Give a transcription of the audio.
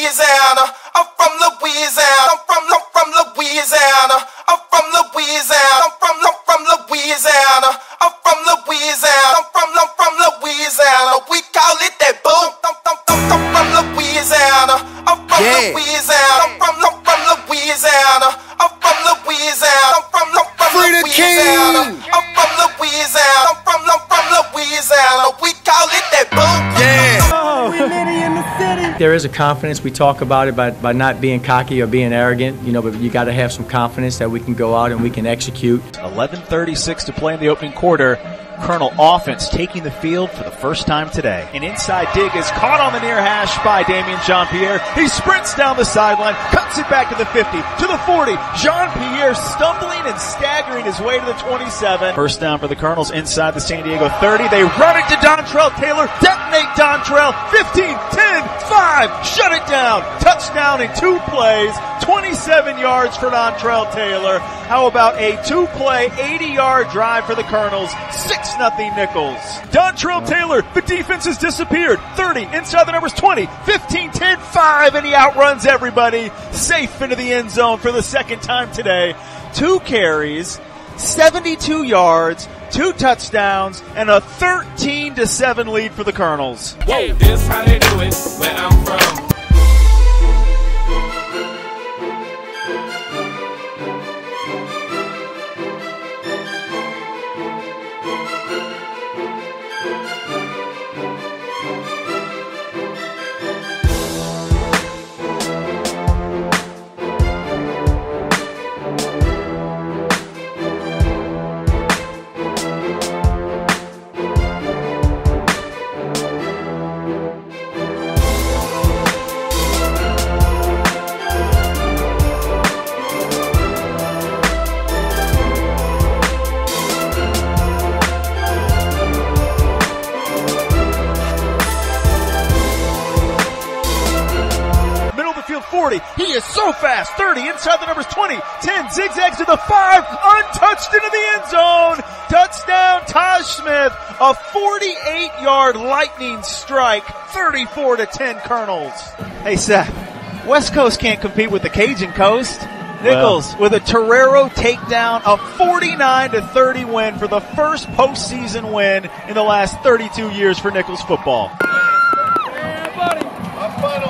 Louisiana. I'm from Louisiana. I'm from I'm from Louisiana. I'm from Louisiana. I'm from I'm from Louisiana. I'm from Louisiana. I'm from I'm from Louisiana. We There is a confidence. We talk about it by, by not being cocky or being arrogant, you know, but you got to have some confidence that we can go out and we can execute. 11:36 to play in the opening quarter. Colonel offense taking the field for the first time today. An inside dig is caught on the near hash by Damion Jeanpiere. He sprints down the sideline, cuts it back to the 50, to the 40. Jeanpiere stumbling and staggering his way to the 27. First down for the Colonels inside the San Diego 30. They run it to Dontrell Taylor. Detonate Dontrell. 15, 10, 5. Shut it down. Touchdown in two plays. 27 yards for Dontrell Taylor. How about a two play, 80 yard drive for the Colonels? 6 nothing Nicholls. Dontrell Taylor, the defense has disappeared. 30 inside the numbers 20, 15, 10, 5, and he outruns everybody. Safe into the end zone for the second time today. Two carries, 72 yards, two touchdowns, and a 13 to 7 lead for the Colonels. Whoa, this how they do it I'm from. 40. He is so fast. 30 inside the numbers 20. 10 zigzags to the 5. Untouched into the end zone. Touchdown Taj Smith. A 48 yard lightning strike. 34 to 10 Colonels. Hey Seth, West Coast can't compete with the Cajun Coast. Nicholls with a Torero takedown, a 49 to 30 win for the first postseason win in the last 32 years for Nicholls football. Yeah, buddy.